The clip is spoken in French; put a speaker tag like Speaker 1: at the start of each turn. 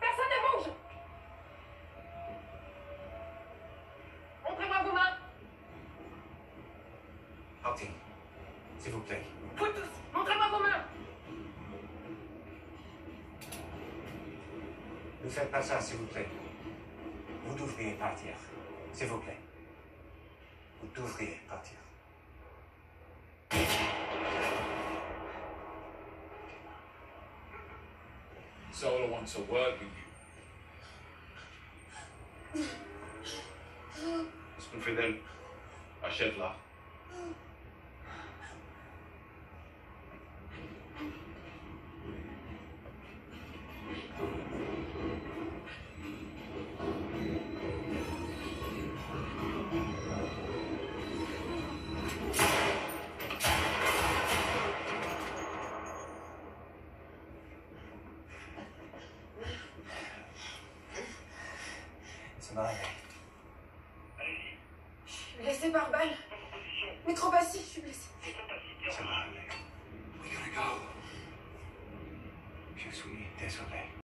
Speaker 1: Personne ne bouge Montrez-moi vos mains
Speaker 2: Partez. S'il vous plaît.
Speaker 1: Vous tous Montrez-moi vos mains
Speaker 2: Ne faites pas ça, s'il vous plaît. Vous devriez partir. S'il vous plaît. Vous devriez partir.
Speaker 3: Zola wants a word with you. Husband for them. I shed love.
Speaker 1: Je suis blessée par balle. Mais trop assis, je suis blessée. C'est pareil.
Speaker 2: We gotta go. Je suis désolé.